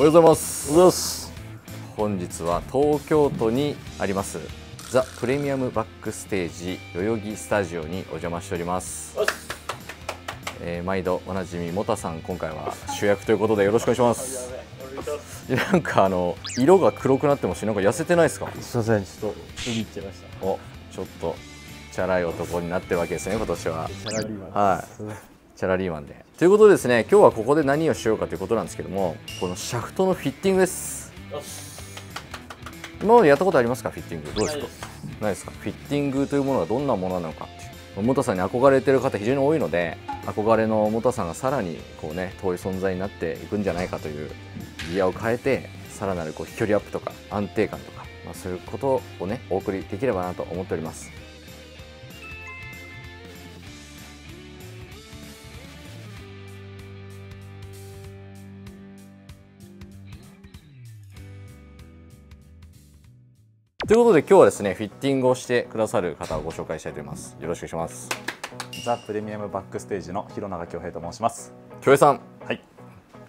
おはようございます。本日は東京都にありますザ・プレミアムバックステージ代々木スタジオにお邪魔しております。えー、毎度おなじみモタさん今回は主役ということでよろしくお願いします。なんかあの色が黒くなってますしなんか痩せてないですか？すいませんちょっと海行っちゃいました。おちょっとチャラい男になってるわけですね今年は。はいチャラリーマンで。ということでですね今日はここで何をしようかということなんですけどもこのシャフトのフィッティングです。今までやったことありますか？フィッティング。どうですか？ないです。か？フィッティングというものがどんなものなのか。モタさんに憧れてる方非常に多いので憧れのモタさんがさらにこうね遠い存在になっていくんじゃないかというギアを変えてさらなるこう飛距離アップとか安定感とか、まあ、そういうことをねお送りできればなと思っておりますということで今日はですねフィッティングをしてくださる方をご紹介したいと思います。よろしくお願いします。ザ・プレミアムバックステージの広永恭平と申します。京平さん。はい。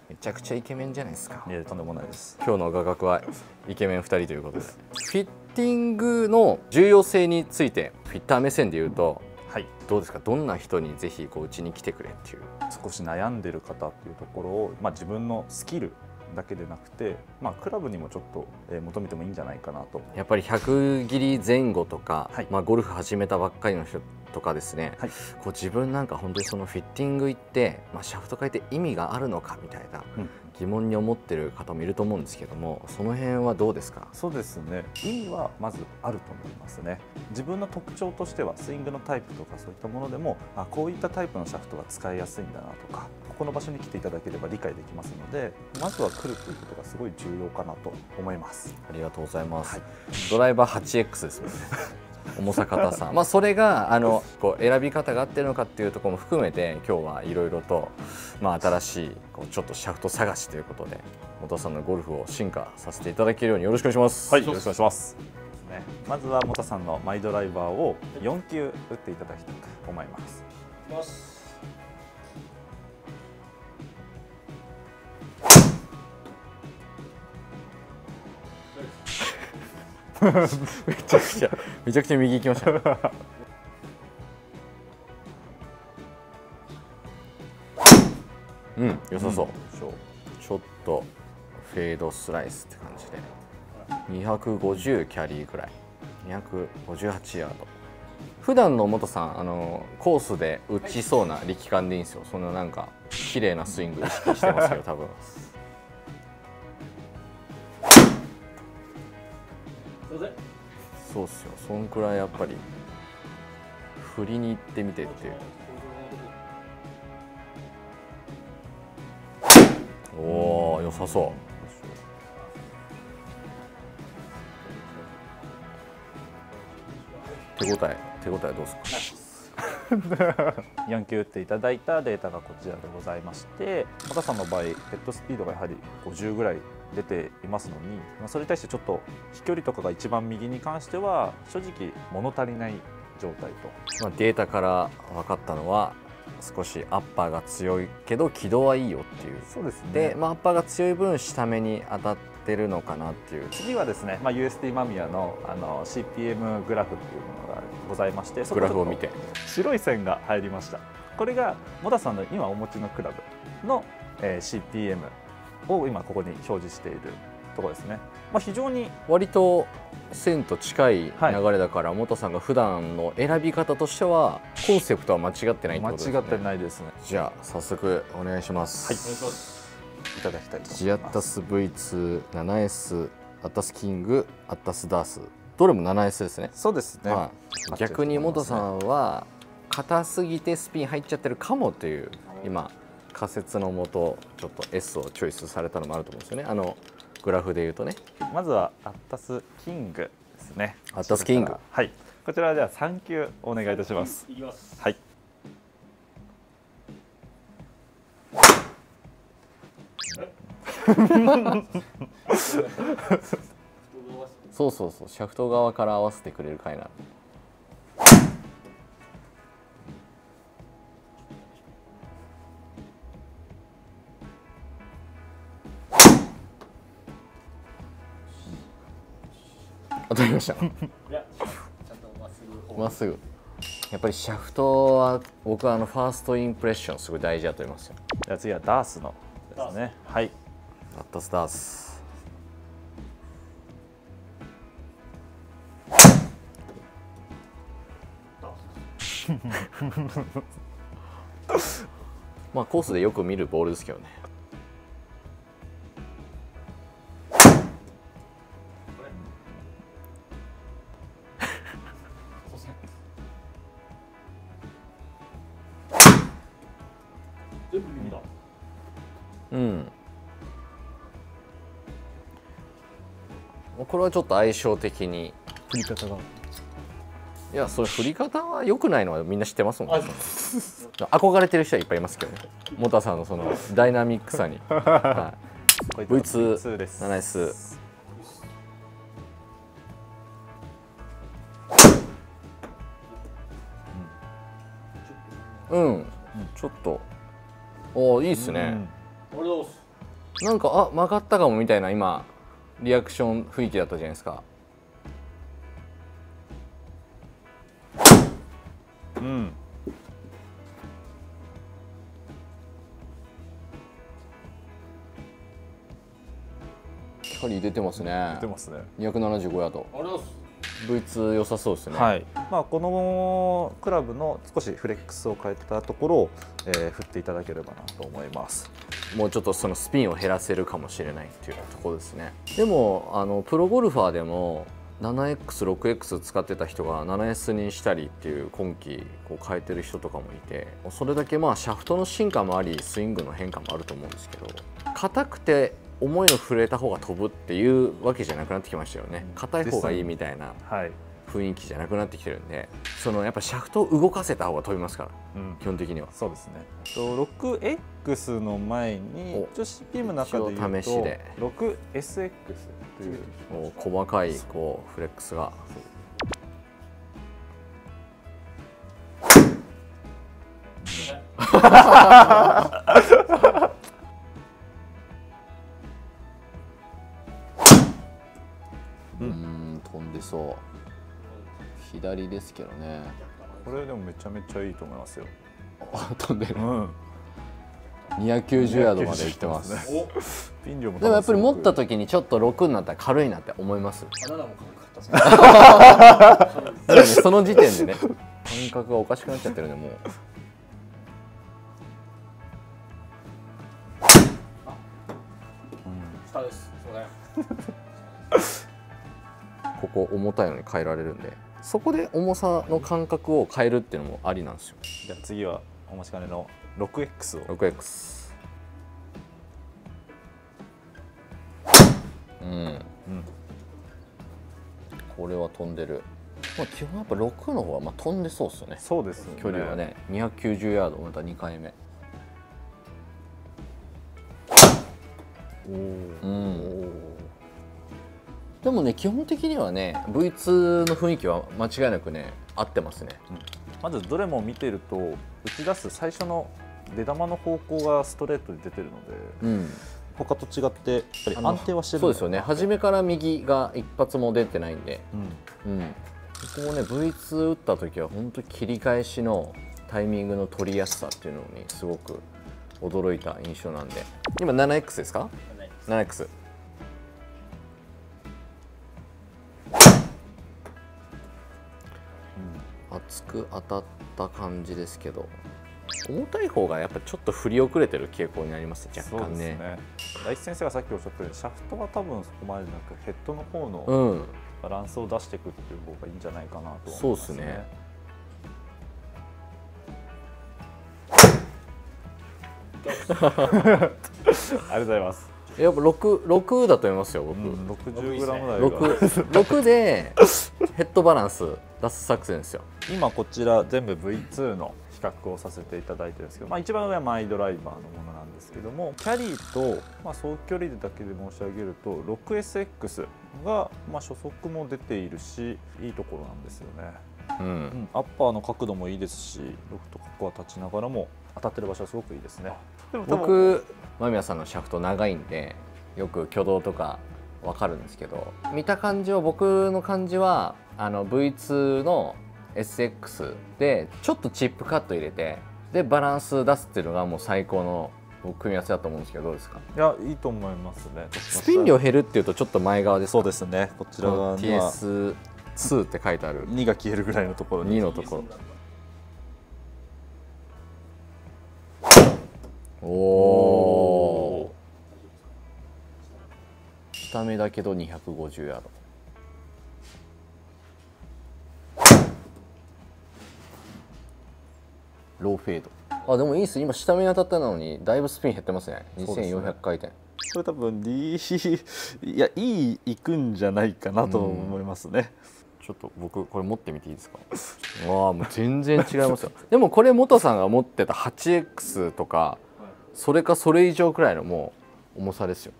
めちゃくちゃイケメンじゃないですか。いえとんでもないです。今日の画角はイケメン2人ということで。フィッティングの重要性についてフィッター目線で言うとはい。どうですか？どんな人にぜひこううちに来てくれっていう。少し悩んでる方っていうところを、まあ、自分のスキルだけでなくて、まあ、クラブにもちょっと、えー求めてもいいんじゃないかなと。やっぱり100切り前後とか、はい。まあ、ゴルフ始めたばっかりの人とかですね、はい。こう自分なんか本当にそのフィッティング行って、まあ、シャフト変えて意味があるのかみたいなうん。疑問に思ってる方もいると思うんですけどもその辺はどうですか？そうですね。意味はまずあると思いますね。自分の特徴としてはスイングのタイプとかそういったものでもあこういったタイプのシャフトが使いやすいんだなとかここの場所に来ていただければ理解できますのでまずは来るということがすごい重要かなと思います。ありがとうございます、はい。ドライバー 8X ですもんね 重さ硬さ まあそれがあのこう選び方が合ってるのかっていうところも含めて今日はいろいろと、まあ、新しいこうちょっとシャフト探しということで元さんのゴルフを進化させていただけるようによろしくお願いします。はい、よろしくお願いします。ね、まずはモタさんのマイドライバーを4球打っていただきたいと思います。めちゃくちゃめちゃくちゃ右行きました。ね。うん、良さそう。ちょっとフェードスライスって感じで。250キャリーぐらい。258ヤード。普段の元さんあのコースで打ちそうな力感でいいんですよ。そんななんか綺麗なスイング意識してますけど多分そうっすよ。そんくらいやっぱり振りに行ってみてっていう。おお良さそう。手応え手応えどうすか？4球打っていただいたデータがこちらでございましてモタさんの場合ヘッドスピードがやはり50ぐらい。出ていますのにまあそれに対してちょっと飛距離とかが一番右に関しては正直物足りない状態と。まあ、データから分かったのは少しアッパーが強いけど軌道はいいよっていう。そうですね。で、まあ、アッパーが強い分下目に当たってるのかなっていう。次はですね、まあ、USD マミヤのあの CPM グラフっていうものがございましてそこグラフを見て。白い線が入りました。これがモダさんの今お持ちのクラブの、えー CPM を今ここに表示しているところですね、まあ、非常に割と線と近い流れだから、元さんが普段の選び方としてはコンセプトは間違ってないって間ことですね。違ってないですね。じゃあ早速お願いします、い。ただきたいと思います。ジアッタス V27S アッタスキングアッタスダース。どれも 7S ですね。そうですね、はい、逆に元さんは硬すぎてスピン入っちゃってるかもという今仮説のもとちょっと S をチョイスされたのもあると思うんですよね。あのグラフで言うとね。まずはアッタスキングですね。アッタスキング。はい。こちらでは3球お願いいたします。いきます。はい。そうそうそう。シャフト側から合わせてくれる回なの当たりました。いやちゃんとまっすぐやっぱりシャフトは僕はあのファーストインプレッションすごい大事だと思いますよ。じゃあ次はダースのですね。はい。アッタス。ダース。まあコースでよく見るボールですけどねこれはちょっと相性的に。振り方が。いやそれ振り方は良くないのはみんな知ってますもんね。憧れてる人はいっぱいいますけどね。モタさんのそのダイナミックさに、はこれ V2 2です。ナイス。い、うん。ちょっと。おおいいっすね、うございますなんかあ曲がったかもみたいな今リアクション雰囲気だったじゃないですか。うん。キャリー出てますね。出ますね。275ヤードありがとうございます V2 良さそうですね、はいまあ、このクラブの少しフレックスを変えたところを、えー振っていただければなと思いますもうちょっとそのスピンを減らせるかもしれないっていうところですねでもあのプロゴルファーでも 7X6X 使ってた人が 7S にしたりっていう今季こう変えてる人とかもいてそれだけまあシャフトの進化もありスイングの変化もあると思うんですけど硬くて重いの触れた方が飛ぶっていうわけじゃなくなってきましたよね。硬い方がいいみたいなはい、雰囲気じゃなくなってきてるんでそのやっぱシャフトを動かせた方が飛びますからうん、基本的には。そうですね。と 6X の前にお女子 CP の中で言う一応試しで。と 6SX という。細かいこうフレックスがそう。左ですけどね。これでもめちゃめちゃいいと思いますよ、あ飛んでる。うん、290ヤードまで行ってます。おピン量もでもやっぱり持ったと時にちょっと6になったら軽いなって思います。7も軽かったっすね。だからねその時点でね。感覚がおかしくなっちゃってるねもう。下です。すいませんここ重たいのに変えられるんでそこで重さの感覚を変えるっていうのもありなんですよ。じゃあ次はお待ちかねの 6X を。6X うん。うん。これは飛んでる、まあ、基本やっぱ6の方はまあ飛んでそうっすよね。そうですね。距離はね。290ヤードまた2回目。おー。うんでもね基本的にはね V2 の雰囲気は間違いなくね合ってますね。まずどれも見てると打ち出す最初の出球の方向がストレートに出てるのでうん。他と違ってやっぱり安定はしてるそうですよね。は初めから右が一発も出てないんで。うん。うん、ここもね V2 打った時は本当切り返しのタイミングの取りやすさっていうのにすごく驚いた印象なんで。今 7X ですか？7X 熱く当たった感じですけど。重たい方がやっぱちょっと振り遅れてる傾向になります若そう干ねですね。大地先生がさっきおっしゃったようにシャフトは多分そこまでじゃなくヘッドの方のうん。バランスを出していくっていう方がいいんじゃないかなとそう思いますすね。ね。ありがとうございます。やっぱ 6, 6だと思いますよ僕、うん、60グラム台が。6, 6で ヘッドバランス出す作戦ですよ。今こちら全部 V2 の比較をさせていただいてるんですけど、まあ、一番上はマイドライバーのものなんですけどもキャリーと、まあ、総距離だけで申し上げると 6SX が、まあ、初速も出ているしいいところなんですよね、ううん。ん、アッパーの角度もいいですしロフトここは立ちながらも当たってる場所はすごくいいですね。僕間宮さんのシャフト長いんでよく挙動とか分かるんですけど見た感じは僕の感じはあの V2 の SX でちょっとチップカット入れてでバランス出すっていうのがもう最高の組み合わせだと思うんですけどどうですか？いやいいと思いますね。スピン量減るっていうとちょっと前側ですか？そうですね。こちら側には TS2 って書いてある。2が消えるぐらいのところ。に2のところ。おお下目だけど250ヤード。ローフェード。あでもいいっす。今下目に当たったのにだいぶスピン減ってますね。2400回転。これ多分 D いやいいいくんじゃないかなと思いますね、ちょっと僕これ持ってみていいですか？わあもう全然違いますよ。でもこれ元さんが持ってた 8X とかそれかそれ以上くらいのもう重さですよ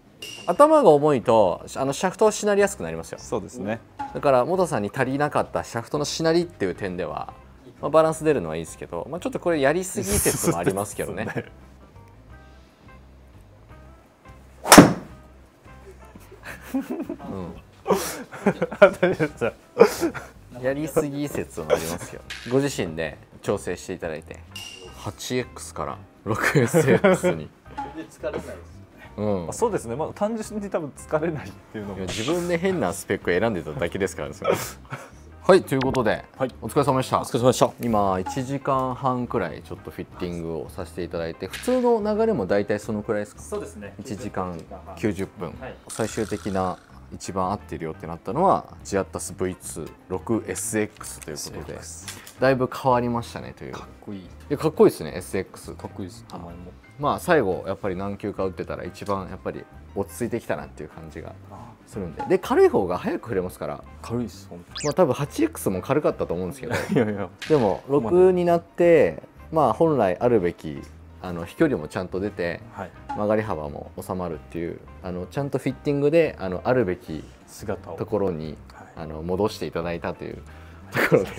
頭が重いとあのシャフトはしなりやすくなりますよ。そうですね。だから元さんに足りなかったシャフトのしなりっていう点では、まあ、バランス出るのはいいですけど、まあ、ちょっとこれやりすぎ説もありますけどね。うん、やりすぎ説もありますよ。ご自身で調整していただいて。8X から 6SX に。全然疲れないですうん。あ、そうですね。まあ単純に多分疲れないっていうのも。自分で変なスペックを選んでただけですからね はいということで、はい。お疲れ様でした。お疲れ様でした。今1時間半くらいちょっとフィッティングをさせていただいて普通の流れも大体そのくらいですか？そうですね。1時間90分、はい。最終的な一番合ってるよってなったのはジアッタス V26SX ということでだいぶ変わりましたねという。かっこいい。いやかっこいいですね SX かっこいいです。名前も。まあ最後やっぱり何球か打ってたら一番やっぱり落ち着いてきたなっていう感じがするんで。で軽い方が早く振れますから。軽いです本まあ多分 8X も軽かったと思うんですけど。いやいやでも6になってまあ本来あるべきあの飛距離もちゃんと出てはい。曲がり幅も収まるっていうあのちゃんとフィッティングであのあるべき姿を。ところにはい。あの戻していただいたという ところで。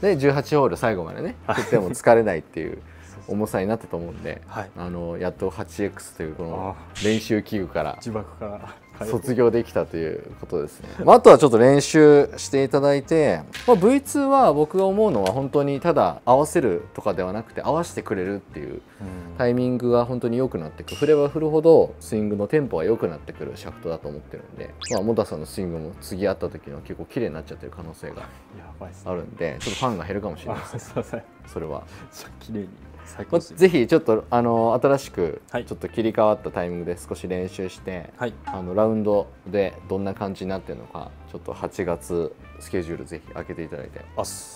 で18ホール最後までね振っても疲れないっていう重さになったと思うんではい。あのやっと 8X というこのあ練習器具から自爆から卒業できたということですね、まあ、あとはちょっと練習していただいて、まあ、V2 は僕が思うのは本当にただ合わせるとかではなくて合わせてくれるっていうタイミングが本当に良くなっていく振れば振るほどスイングのテンポが良くなってくるシャフトだと思ってるんで、まあ、モタさんのスイングも次会った時の結構綺麗になっちゃってる可能性があるんでちょっとファンが減るかもしれないです それは。綺麗にぜひちょっとあの新しくはい。ちょっと切り替わったタイミングで少し練習して、はい。あのラウンドでどんな感じになってるのかちょっと8月スケジュールぜひ開けていただいて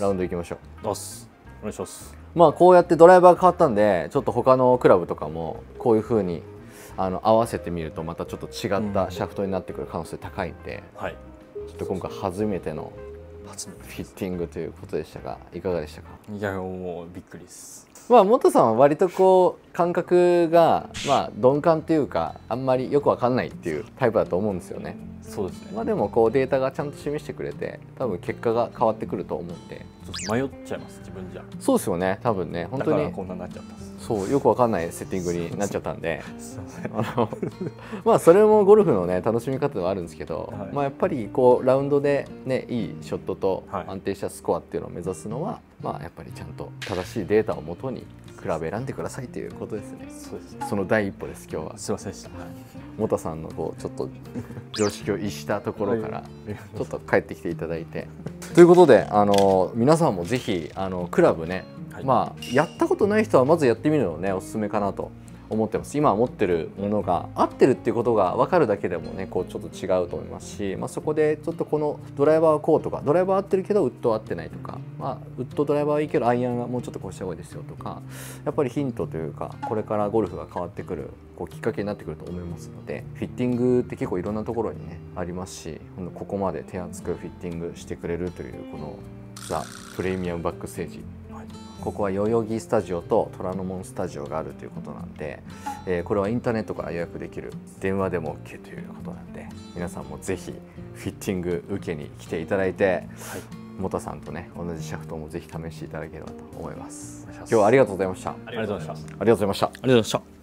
ラウンド行きましょう。お願いします。まあこうやってドライバーが変わったんでちょっと他のクラブとかもこういう風にあの合わせてみるとまたちょっと違ったシャフトになってくる可能性高いんで、はい。ちょっと今回初めてのフィッティングということでしたがいかがでしたか？いやもうびっくりですまあ元さんは割とこう感覚がまあ鈍感っていうかあんまりよくわかんないっていうタイプだと思うんですよね。そうですね。まあでもこうデータがちゃんと示してくれて多分結果が変わってくると思うんで迷っちゃいます自分じゃ。そうですよね多分ね。本当にだからこんなになっちゃったそうよくわかんないセッティングになっちゃったんで。まあのまあそれもゴルフのね楽しみ方ではあるんですけど、はい。まあやっぱりこうラウンドでねいいショットとはい。安定したスコアっていうのを目指すのは、まあやっぱりちゃんと正しいデータをもとにクラブ選んでくださいということですね。そうですね。その第一歩です今日は。すいませんでした。はい。モタさんのこうちょっと常識を逸したところからちょっと帰ってきていただいて。ということであの皆さんもぜひあのクラブね、はい。まあやったことない人はまずやってみるのをねおすすめかなと思ってます。今持ってるものが合ってるっていうことが分かるだけでもねこうちょっと違うと思いますし、まあ、そこでちょっとこのドライバーはこうとかドライバー合ってるけどウッド合ってないとか、まあ、ウッドドライバーはいいけどアイアンがもうちょっとこうした方がいいですよとかやっぱりヒントというかこれからゴルフが変わってくるこうきっかけになってくると思いますのでフィッティングって結構いろんなところにねありますしここまで手厚くフィッティングしてくれるというこのザ・プレミアムバックステージここは代々木スタジオと虎ノ門スタジオがあるということなんで、えーこれはインターネットから予約できる電話でも OK ということなんで皆さんもぜひフィッティング受けに来ていただいてモタさんとね同じシャフトもぜひ試していただければと思います。今日はありがとうございました。あありがとうございました。りがとうございました。ありがとうございました